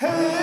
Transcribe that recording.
Hey!